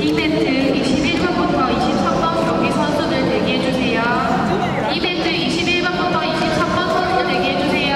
B매트 21번부터 23번 경기 선수들 대기해주세요. B매트 21번부터 23번 선수들 대기해주세요.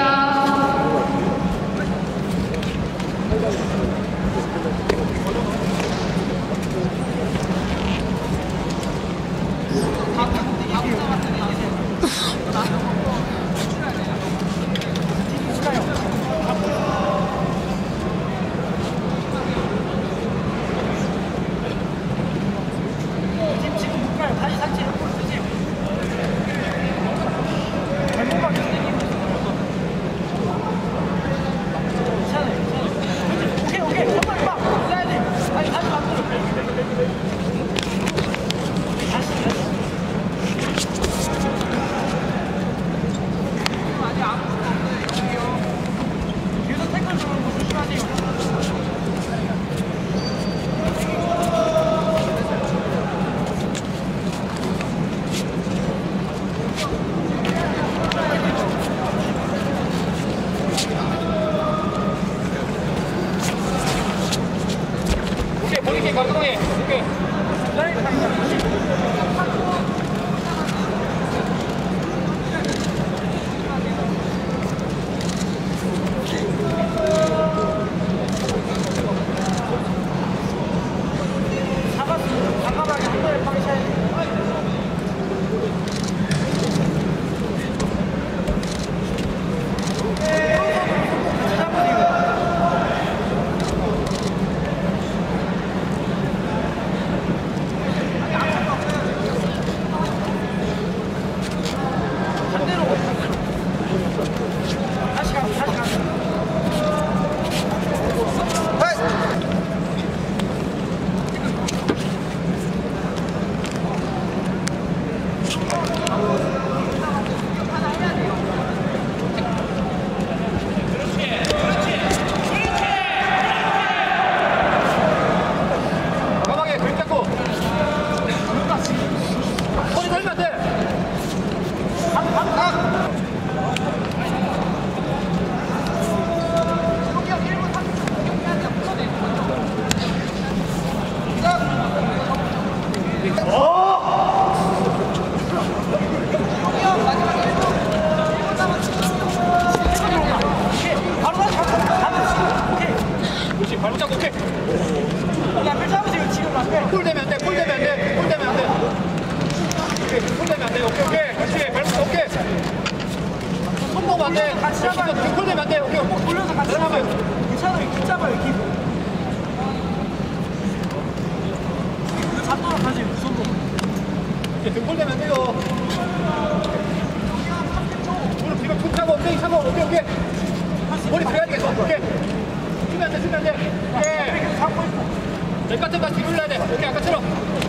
손목 안돼 같이 잡아요. 꿀 되면 안 돼 오케이 목 돌려서 같이 잡아요. 괜찮아요. 기 잡아요. 기. 잡도록 하세요. 손목. 이제 등골 되면 안 돼요. 무릎 뒤로 툭 차고 엉덩이 차고 오케이 오케이. 머리 들어야 되겠어. 오케이. 쓰면 안 돼, 쓰면 안 돼. 오케이. 계속 잡고 있고. 내까지 다시 뒤돌려야 돼. 오케이, 아까처럼.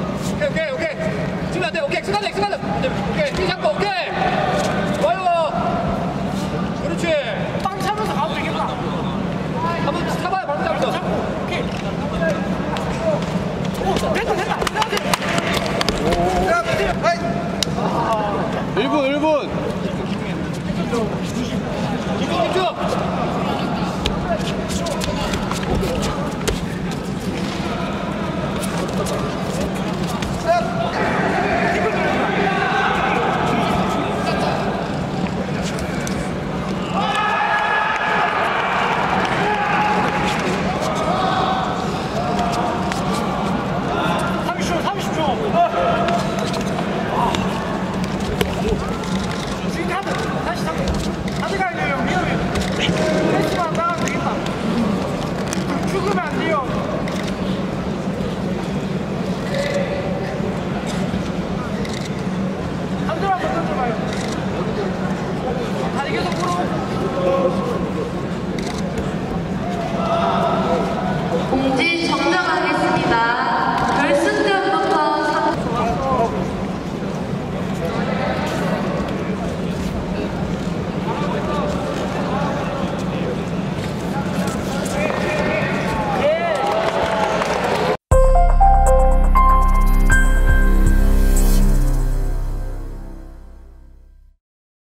오케이 오케이 오케이. 치면 안돼 오케이 순간대 순간대. 오케이 피 잡고 오케이.